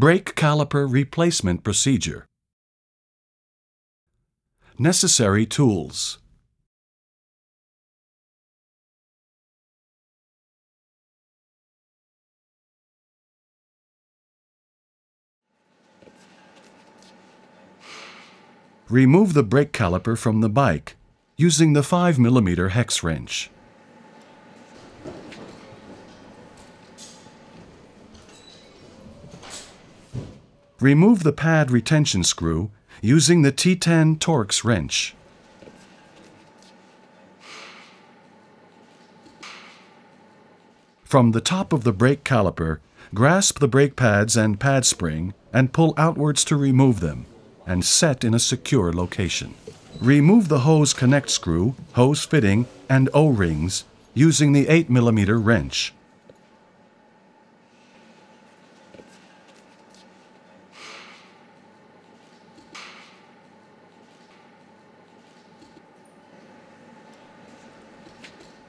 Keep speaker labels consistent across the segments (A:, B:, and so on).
A: Brake caliper replacement procedure. Necessary tools. Remove the brake caliper from the bike using the 5mm hex wrench. Remove the pad retention screw using the T10 Torx wrench. From the top of the brake caliper, grasp the brake pads and pad spring and pull outwards to remove them and set in a secure location. Remove the hose connect screw, hose fitting, and O-rings using the 8mm wrench.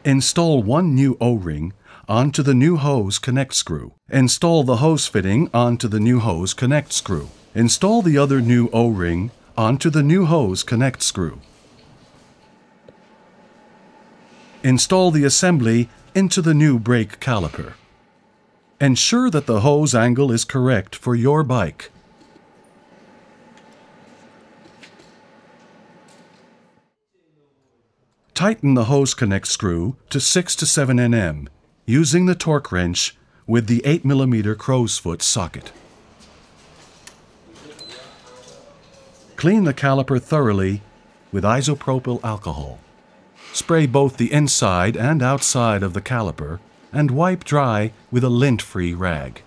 A: Install one new O-ring onto the new hose connect screw. Install the hose fitting onto the new hose connect screw. Install the other new O-ring onto the new hose connect screw. Install the assembly into the new brake caliper. Ensure that the hose angle is correct for your bike. Tighten the hose connect screw to 6 to 7 nm using the torque wrench with the 8mm crow's foot socket. Clean the caliper thoroughly with isopropyl alcohol. Spray both the inside and outside of the caliper and wipe dry with a lint-free rag.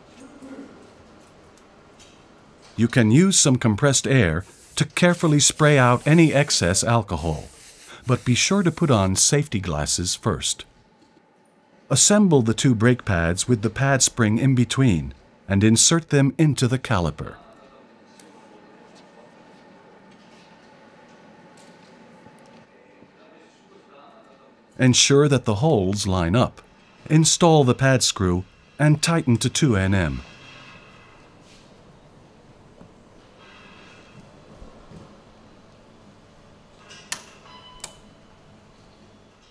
A: You can use some compressed air to carefully spray out any excess alcohol, but be sure to put on safety glasses first. Assemble the two brake pads with the pad spring in between and insert them into the caliper. Ensure that the holes line up. Install the pad screw and tighten to 2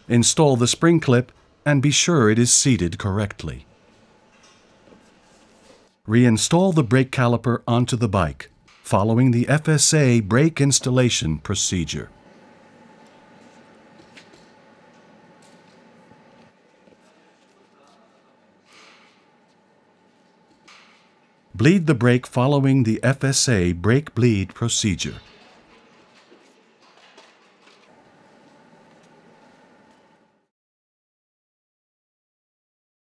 A: Install the spring clip and be sure it is seated correctly. Reinstall the brake caliper onto the bike, following the FSA brake installation procedure. Bleed the brake following the FSA brake bleed procedure.